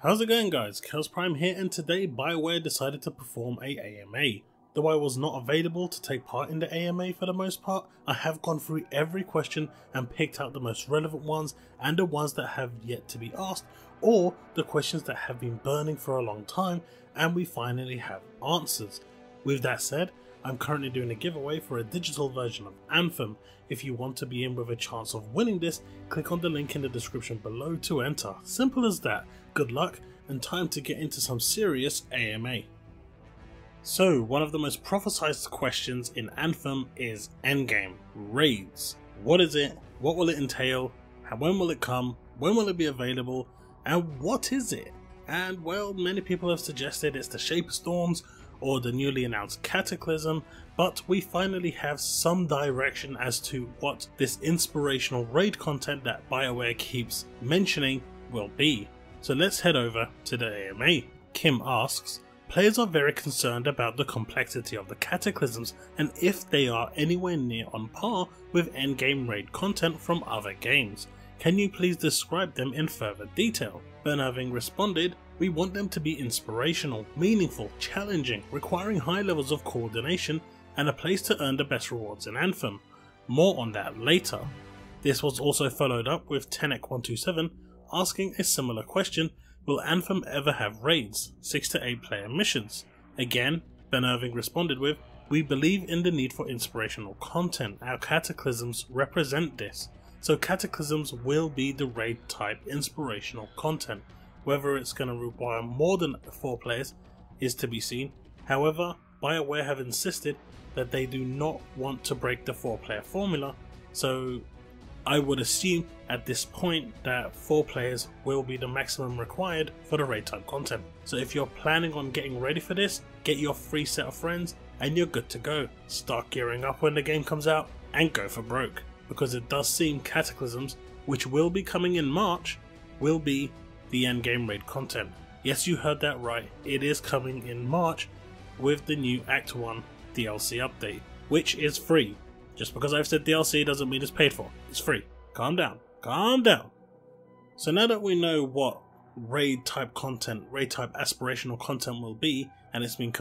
How's it going guys, Chaos Prime here and today Bioware decided to perform a AMA. Though I was not available to take part in the AMA for the most part, I have gone through every question and picked out the most relevant ones and the ones that have yet to be asked or the questions that have been burning for a long time and we finally have answers. With that said, I'm currently doing a giveaway for a digital version of Anthem. If you want to be in with a chance of winning this, click on the link in the description below to enter. Simple as that. Good luck and time to get into some serious AMA. So, one of the most prophesized questions in Anthem is Endgame Raids. What is it? What will it entail? When will it come? When will it be available? And what is it? And well, many people have suggested it's the Shaper Storms or the newly announced Cataclysm, but we finally have some direction as to what this inspirational raid content that BioWare keeps mentioning will be. So let's head over to the AMA. Kim asks, Players are very concerned about the complexity of the cataclysms and if they are anywhere near on par with endgame raid content from other games. Can you please describe them in further detail? Ben Irving responded, we want them to be inspirational, meaningful, challenging, requiring high levels of coordination, and a place to earn the best rewards in Anthem. More on that later. This was also followed up with Tenek127 asking a similar question Will Anthem ever have raids, 6 to 8 player missions? Again, Ben Irving responded with We believe in the need for inspirational content. Our cataclysms represent this. So, cataclysms will be the raid type inspirational content. Whether it's going to require more than four players is to be seen. However, BioWare have insisted that they do not want to break the four player formula, so I would assume at this point that four players will be the maximum required for the raid type content. So if you're planning on getting ready for this, get your free set of friends and you're good to go. Start gearing up when the game comes out and go for broke because it does seem Cataclysms, which will be coming in March, will be the endgame raid content. Yes, you heard that right, it is coming in March with the new Act 1 DLC update, which is free. Just because I've said DLC doesn't mean it's paid for, it's free. Calm down, calm down. So now that we know what raid type content, raid type aspirational content will be, and it's been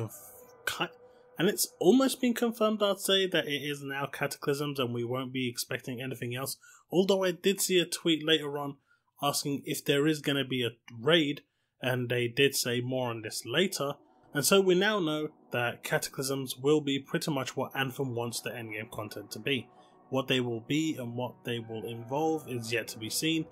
and it's almost been confirmed, I'd say, that it is now Cataclysms and we won't be expecting anything else. Although I did see a tweet later on asking if there is going to be a raid, and they did say more on this later. And so we now know that Cataclysms will be pretty much what Anthem wants the endgame content to be. What they will be and what they will involve is yet to be seen.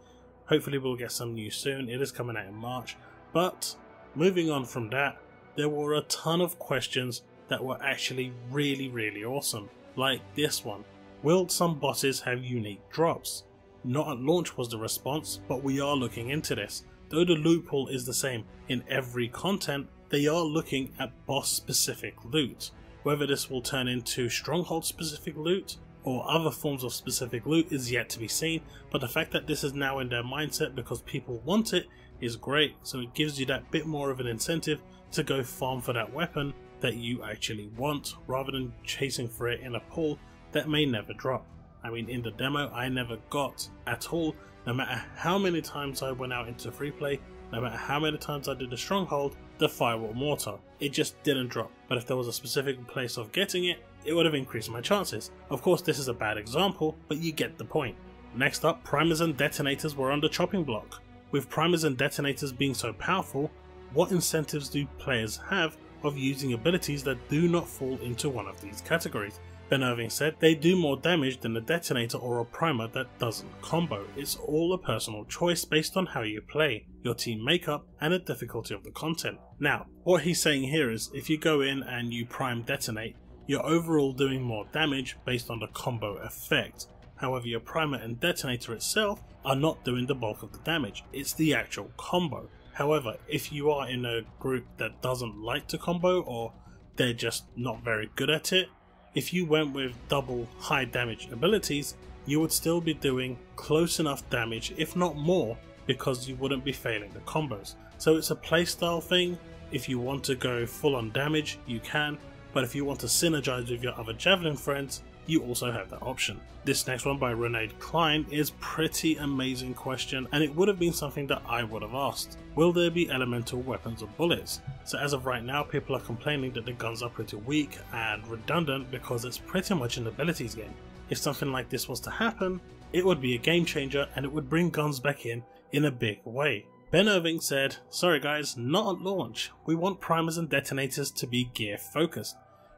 Hopefully, we'll get some news soon. It is coming out in March. But moving on from that, there were a ton of questions that were actually really, really awesome. Like this one Will some bosses have unique drops? Not at launch was the response, but we are looking into this. Though the loot pool is the same in every content, they are looking at boss specific loot. Whether this will turn into stronghold specific loot or other forms of specific loot is yet to be seen, but the fact that this is now in their mindset because people want it is great, so it gives you that bit more of an incentive to go farm for that weapon that you actually want rather than chasing for it in a pool that may never drop. I mean, in the demo, I never got at all. No matter how many times I went out into free play, no matter how many times I did the stronghold, the firewall mortar. It just didn't drop. But if there was a specific place of getting it, it would have increased my chances. Of course, this is a bad example, but you get the point. Next up, primers and detonators were on the chopping block. With primers and detonators being so powerful, what incentives do players have of using abilities that do not fall into one of these categories? Ben Irving said, they do more damage than a detonator or a primer that doesn't combo. It's all a personal choice based on how you play, your team makeup, and the difficulty of the content. Now, what he's saying here is if you go in and you prime detonate, you're overall doing more damage based on the combo effect. However, your primer and detonator itself are not doing the bulk of the damage, it's the actual combo. However, if you are in a group that doesn't like to combo or they're just not very good at it, if you went with double high damage abilities, you would still be doing close enough damage, if not more, because you wouldn't be failing the combos. So it's a playstyle thing. If you want to go full on damage, you can, but if you want to synergize with your other Javelin friends, you also have that option. This next one by Renee Klein is pretty amazing question and it would have been something that I would have asked. Will there be elemental weapons or bullets? So as of right now people are complaining that the guns are pretty weak and redundant because it's pretty much an abilities game. If something like this was to happen, it would be a game changer and it would bring guns back in in a big way. Ben Irving said, Sorry guys, not at launch. We want primers and detonators to be gear focused.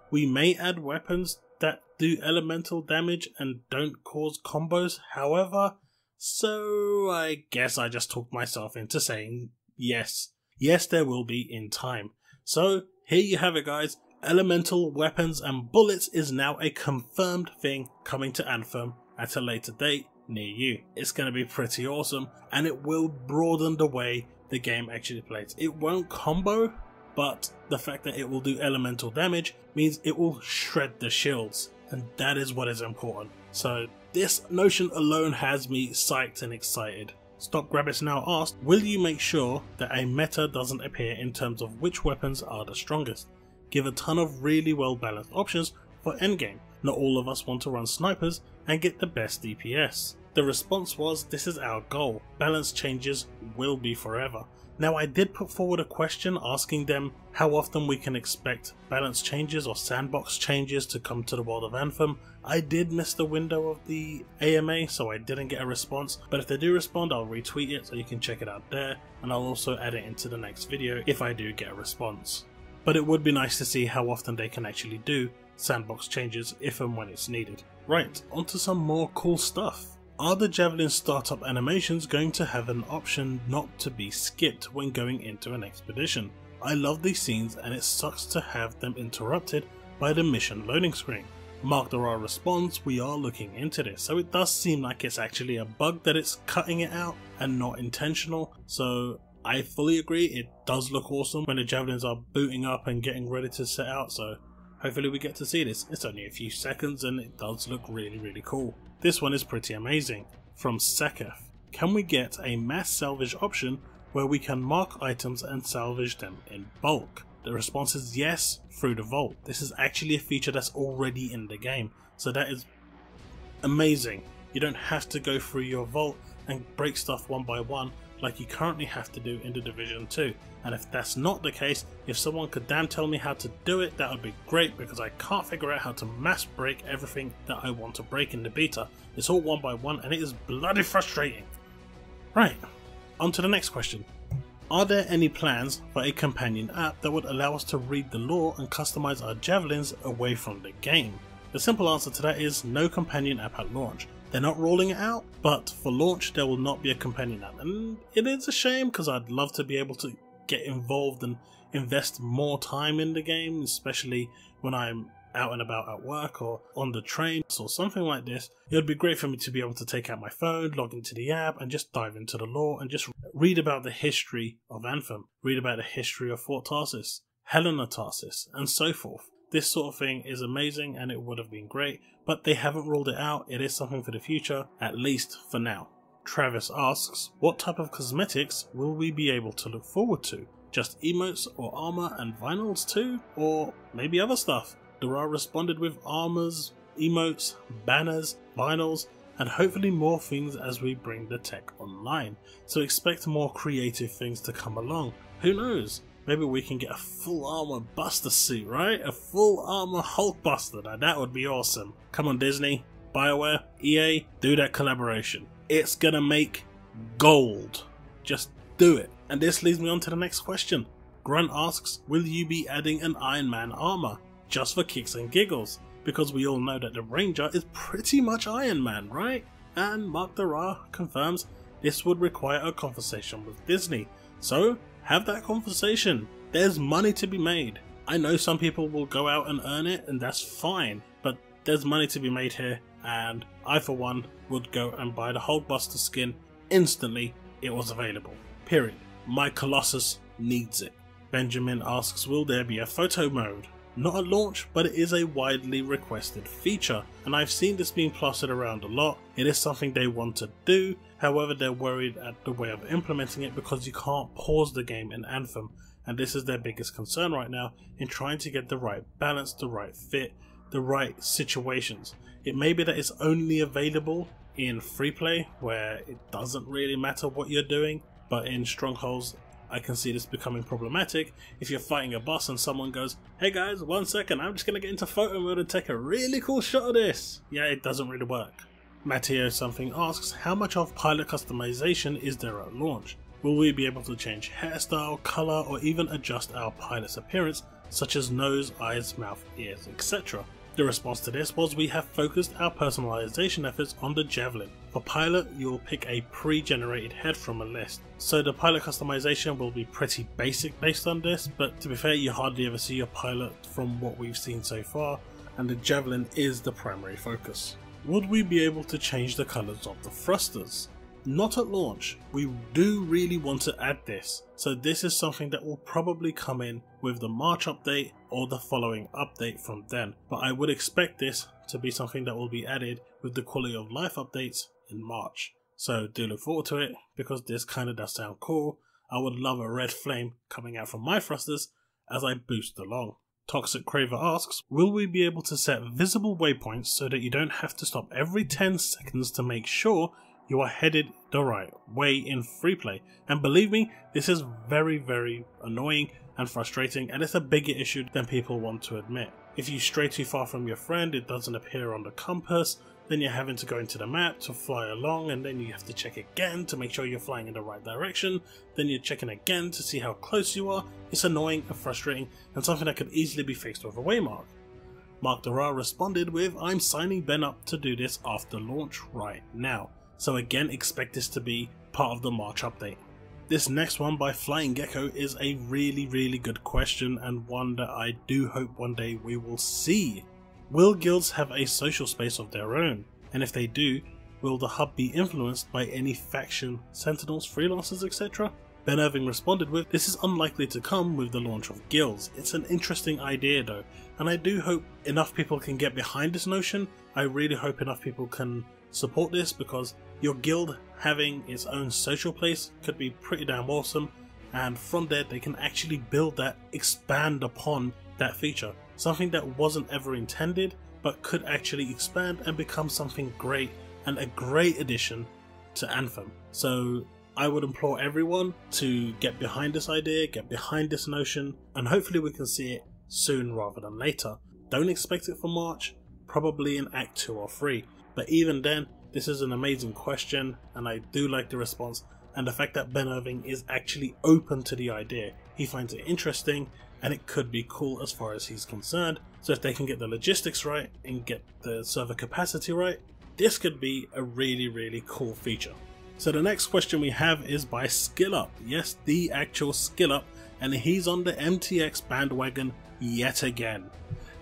We may add weapons do elemental damage and don't cause combos, however, so I guess I just talked myself into saying yes. Yes, there will be in time. So, here you have it, guys. Elemental weapons and bullets is now a confirmed thing coming to Anthem at a later date near you. It's going to be pretty awesome and it will broaden the way the game actually plays. It won't combo, but the fact that it will do elemental damage means it will shred the shields, and that is what is important. So this notion alone has me psyched and excited. Stop Grabbits now asked, will you make sure that a meta doesn't appear in terms of which weapons are the strongest? Give a ton of really well balanced options for endgame. Not all of us want to run snipers and get the best DPS. The response was this is our goal, balance changes will be forever. Now I did put forward a question asking them how often we can expect balance changes or sandbox changes to come to the world of Anthem. I did miss the window of the AMA so I didn't get a response but if they do respond I'll retweet it so you can check it out there and I'll also add it into the next video if I do get a response. But it would be nice to see how often they can actually do sandbox changes if and when it's needed. Right, onto some more cool stuff. Are the Javelin startup animations going to have an option not to be skipped when going into an expedition? I love these scenes and it sucks to have them interrupted by the mission loading screen. Mark Darrah responds, we are looking into this, so it does seem like it's actually a bug that it's cutting it out and not intentional, so I fully agree, it does look awesome when the Javelins are booting up and getting ready to set out, so hopefully we get to see this. It's only a few seconds and it does look really really cool. This one is pretty amazing. From Seketh. Can we get a mass salvage option where we can mark items and salvage them in bulk? The response is yes through the vault. This is actually a feature that's already in the game. So that is amazing. You don't have to go through your vault and break stuff one by one like you currently have to do in the Division 2. And if that's not the case, if someone could damn tell me how to do it, that would be great because I can't figure out how to mass break everything that I want to break in the beta. It's all one by one and it is bloody frustrating. Right, on to the next question. Are there any plans for a companion app that would allow us to read the lore and customize our javelins away from the game? The simple answer to that is no companion app at launch. They're not rolling it out, but for launch there will not be a companion app. And it is a shame because I'd love to be able to get involved and invest more time in the game, especially when I'm out and about at work or on the trains or something like this, it would be great for me to be able to take out my phone, log into the app, and just dive into the lore and just read about the history of Anthem, read about the history of Fort Tarsis, Helena Tarsis, and so forth. This sort of thing is amazing and it would have been great, but they haven't ruled it out. It is something for the future, at least for now. Travis asks, what type of cosmetics will we be able to look forward to? Just emotes or armor and vinyls too? Or maybe other stuff? Darrah responded with armors, emotes, banners, vinyls, and hopefully more things as we bring the tech online. So expect more creative things to come along. Who knows? Maybe we can get a full armor Buster suit, right? A full armor Hulk Buster. Now that would be awesome. Come on, Disney, BioWare, EA, do that collaboration. It's gonna make gold. Just do it. And this leads me on to the next question. Grunt asks, will you be adding an Iron Man armor? Just for kicks and giggles? Because we all know that the Ranger is pretty much Iron Man, right? And Mark Darrah confirms this would require a conversation with Disney. So, have that conversation. There's money to be made. I know some people will go out and earn it, and that's fine, but there's money to be made here, and I, for one, would go and buy the Hulkbuster skin instantly it was available. Period. My Colossus needs it. Benjamin asks, will there be a photo mode? Not at launch, but it is a widely requested feature, and I've seen this being plastered around a lot. It is something they want to do, however they're worried at the way of implementing it because you can't pause the game in Anthem, and this is their biggest concern right now in trying to get the right balance, the right fit the right situations. It may be that it's only available in free play where it doesn't really matter what you're doing, but in strongholds I can see this becoming problematic if you're fighting a boss and someone goes, hey guys, one second, I'm just gonna get into photo mode and take a really cool shot of this. Yeah, it doesn't really work. Matteo something asks, how much of pilot customization is there at launch? Will we be able to change hairstyle, colour, or even adjust our pilot's appearance, such as nose, eyes, mouth, ears, etc.? The response to this was we have focused our personalization efforts on the Javelin. For Pilot, you will pick a pre-generated head from a list. So the Pilot customization will be pretty basic based on this, but to be fair, you hardly ever see your Pilot from what we've seen so far, and the Javelin is the primary focus. Would we be able to change the colours of the thrusters? Not at launch. We do really want to add this, so this is something that will probably come in with the March update or the following update from then, but I would expect this to be something that will be added with the quality of life updates in March. So do look forward to it because this kind of does sound cool. I would love a red flame coming out from my thrusters as I boost along. Toxic Craver asks, will we be able to set visible waypoints so that you don't have to stop every 10 seconds to make sure you are headed the right way in free play. And believe me, this is very, very annoying and frustrating, and it's a bigger issue than people want to admit. If you stray too far from your friend, it doesn't appear on the compass, then you're having to go into the map to fly along, and then you have to check again to make sure you're flying in the right direction, then you're checking again to see how close you are. It's annoying and frustrating, and something that could easily be fixed with a waymark. Mark Darrah responded with, I'm signing Ben up to do this after launch right now. So again, expect this to be part of the March update. This next one by Flying Gecko is a really, really good question and one that I do hope one day we will see. Will guilds have a social space of their own? And if they do, will the hub be influenced by any faction, sentinels, freelancers, etc.? Ben Irving responded with, This is unlikely to come with the launch of guilds. It's an interesting idea though, and I do hope enough people can get behind this notion. I really hope enough people can support this because your guild having its own social place could be pretty damn awesome and from there they can actually build that expand upon that feature. Something that wasn't ever intended but could actually expand and become something great and a great addition to Anthem. So I would implore everyone to get behind this idea get behind this notion and hopefully we can see it soon rather than later. Don't expect it for March probably in Act 2 or 3 but even then, this is an amazing question, and I do like the response and the fact that Ben Irving is actually open to the idea. He finds it interesting and it could be cool as far as he's concerned. So if they can get the logistics right and get the server capacity right, this could be a really, really cool feature. So the next question we have is by SkillUp. Yes, the actual SkillUp, and he's on the MTX bandwagon yet again.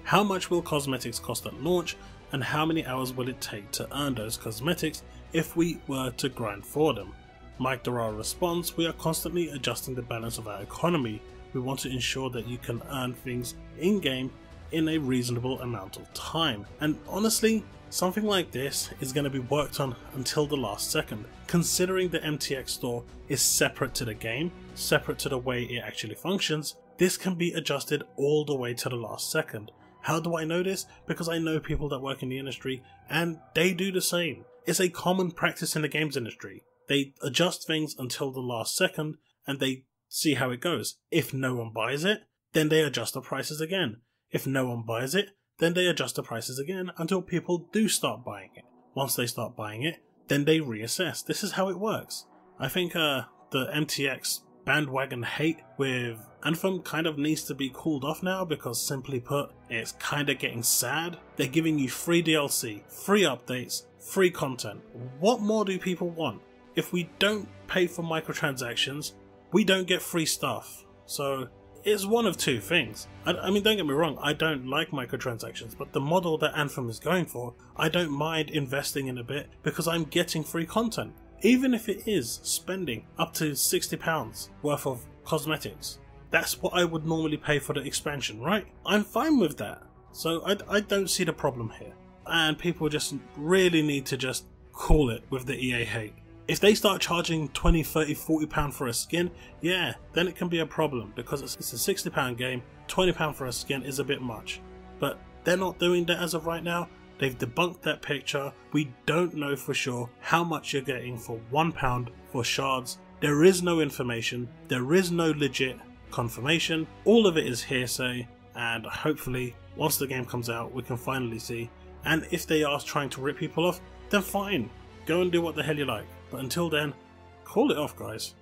How much will cosmetics cost at launch and how many hours will it take to earn those cosmetics if we were to grind for them? Mike Darrah responds, we are constantly adjusting the balance of our economy. We want to ensure that you can earn things in-game in a reasonable amount of time. And honestly, something like this is going to be worked on until the last second. Considering the MTX store is separate to the game, separate to the way it actually functions, this can be adjusted all the way to the last second. How do I know this? Because I know people that work in the industry and they do the same. It's a common practice in the games industry. They adjust things until the last second and they see how it goes. If no one buys it, then they adjust the prices again. If no one buys it, then they adjust the prices again until people do start buying it. Once they start buying it, then they reassess. This is how it works. I think uh, the MTX bandwagon hate with Anthem kind of needs to be cooled off now because simply put, it's kind of getting sad. They're giving you free DLC, free updates, free content. What more do people want? If we don't pay for microtransactions, we don't get free stuff. So it's one of two things. I, I, mean, don't get me wrong, I don't like microtransactions, but the model that Anthem is going for, I don't mind investing in a bit because I'm getting free content even if it is spending up to £60 worth of cosmetics. That's what I would normally pay for the expansion, right? I'm fine with that. So I, I don't see the problem here. And people just really need to just call it with the EA hate. If they start charging 20, 30, 40 pound for a skin, yeah, then it can be a problem because it's, it's a 60 pound game, 20 pound for a skin is a bit much. But they're not doing that as of right now. They've debunked that picture. We don't know for sure how much you're getting for one pound for shards. There is no information. There is no legit confirmation. All of it is hearsay, and hopefully, once the game comes out, we can finally see. And if they are trying to rip people off, then fine. Go and do what the hell you like. But until then, call it off, guys.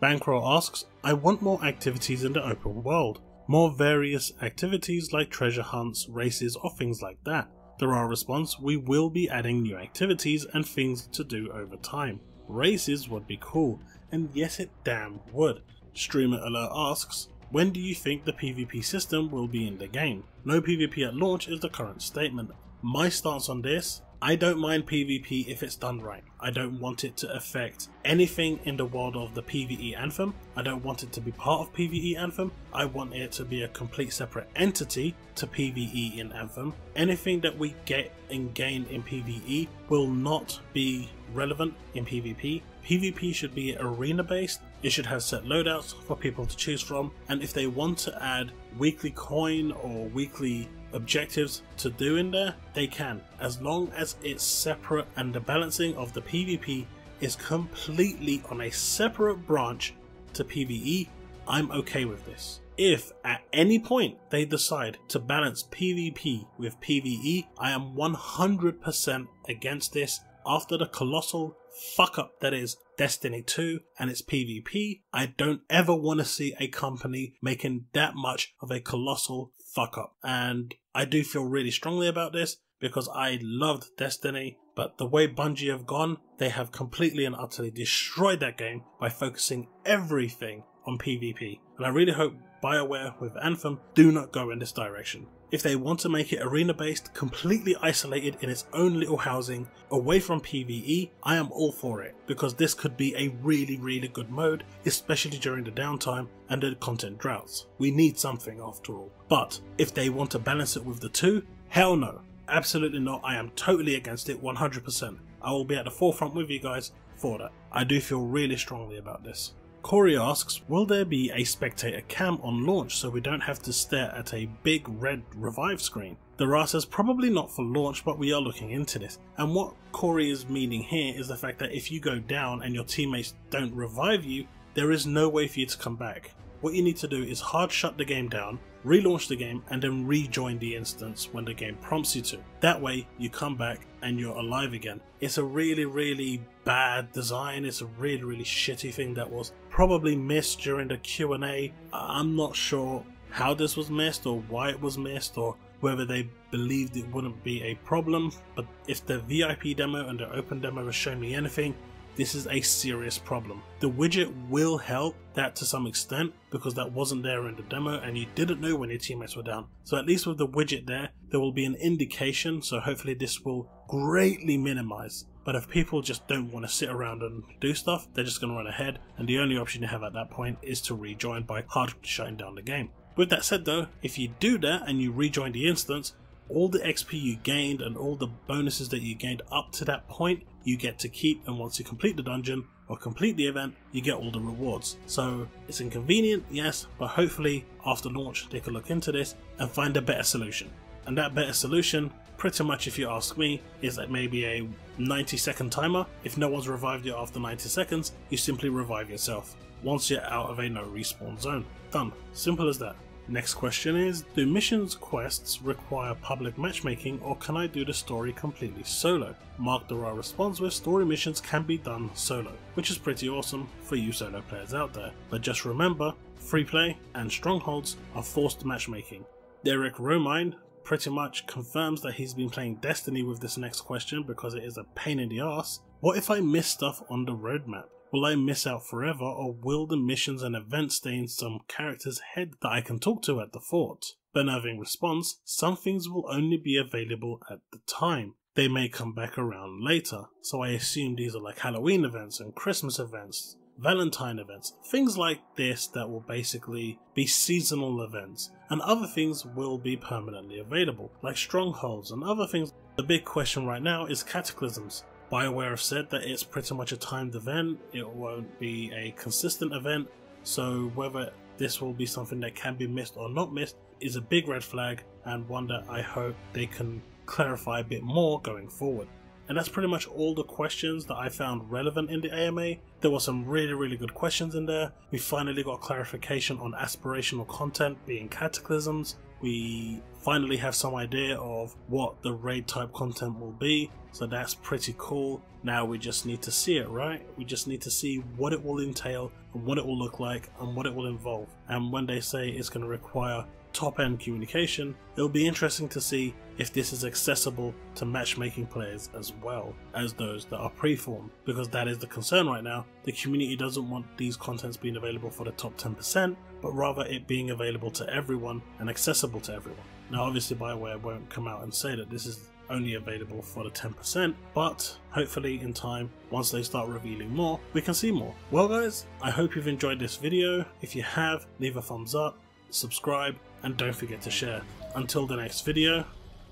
Bankroll asks, I want more activities in the open world. More various activities like treasure hunts, races, or things like that. There are response, we will be adding new activities and things to do over time. Races would be cool, and yes it damn would. Streamer Alert asks, when do you think the PvP system will be in the game? No PvP at launch is the current statement. My stance on this I don't mind PvP if it's done right. I don't want it to affect anything in the world of the PvE Anthem. I don't want it to be part of PvE Anthem. I want it to be a complete separate entity to PvE in Anthem. Anything that we get and gain in PvE will not be relevant in PvP. PvP should be arena based, it should have set loadouts for people to choose from, and if they want to add weekly coin or weekly objectives to do in there, they can, as long as it's separate and the balancing of the PvP is completely on a separate branch to PvE, I'm okay with this. If at any point they decide to balance PvP with PvE, I am 100% against this after the colossal fuck up that is Destiny 2 and its PvP. I don't ever want to see a company making that much of a colossal fuck up. And I do feel really strongly about this because I loved Destiny, but the way Bungie have gone, they have completely and utterly destroyed that game by focusing everything on PvP. And I really hope BioWare with Anthem do not go in this direction. If they want to make it arena based, completely isolated in its own little housing, away from PvE, I am all for it, because this could be a really really good mode, especially during the downtime and the content droughts. We need something after all. But if they want to balance it with the two, hell no. Absolutely not, I am totally against it 100%. I will be at the forefront with you guys for that. I do feel really strongly about this. Corey asks, will there be a spectator cam on launch so we don't have to stare at a big red revive screen? The Ra says probably not for launch, but we are looking into this. And what Corey is meaning here is the fact that if you go down and your teammates don't revive you, there is no way for you to come back. What you need to do is hard shut the game down, relaunch the game, and then rejoin the instance when the game prompts you to. That way, you come back and you're alive again. It's a really, really bad design. It's a really, really shitty thing that was probably missed during the Q&A. I'm not sure how this was missed or why it was missed or whether they believed it wouldn't be a problem, but if the VIP demo and the open demo has shown me anything, this is a serious problem. The widget will help that to some extent because that wasn't there in the demo and you didn't know when your teammates were down. So at least with the widget there, there will be an indication so hopefully this will greatly minimize. But if people just don't want to sit around and do stuff, they're just going to run ahead and the only option you have at that point is to rejoin by hard shutting down the game. With that said though, if you do that and you rejoin the instance, all the XP you gained and all the bonuses that you gained up to that point you get to keep and once you complete the dungeon or complete the event you get all the rewards. So it's inconvenient, yes, but hopefully after launch they can look into this and find a better solution. And that better solution, pretty much if you ask me, is that maybe a 90 second timer. If no one's revived you after 90 seconds, you simply revive yourself once you're out of a no respawn zone. Done. Simple as that. Next question is, do missions quests require public matchmaking or can I do the story completely solo? Mark Darrah responds with story missions can be done solo, which is pretty awesome for you solo players out there. But just remember, free play and strongholds are forced matchmaking. Derek Romine pretty much confirms that he's been playing Destiny with this next question because it is a pain in the ass. What if I miss stuff on the roadmap? Will I miss out forever, or will the missions and events stay in some character's head that I can talk to at the fort? Ben Irving responds, some things will only be available at the time. They may come back around later, so I assume these are like Halloween events and Christmas events, Valentine events, things like this that will basically be seasonal events, and other things will be permanently available, like strongholds and other things. The big question right now is cataclysms. BioWare have said that it's pretty much a timed event, it won't be a consistent event, so whether this will be something that can be missed or not missed is a big red flag and one that I hope they can clarify a bit more going forward. And that's pretty much all the questions that I found relevant in the AMA. There were some really, really good questions in there. We finally got clarification on aspirational content being cataclysms. We finally have some idea of what the raid type content will be, so that's pretty cool. Now we just need to see it, right? We just need to see what it will entail and what it will look like and what it will involve. And when they say it's going to require top end communication, it'll be interesting to see if this is accessible to matchmaking players as well as those that are preformed, because that is the concern right now. The community doesn't want these contents being available for the top 10%, but rather it being available to everyone and accessible to everyone. Now, obviously, Bioware won't come out and say that this is only available for the 10%, but hopefully in time, once they start revealing more, we can see more. Well guys, I hope you've enjoyed this video. If you have, leave a thumbs up, subscribe, and don't forget to share. Until the next video,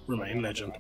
remain legend.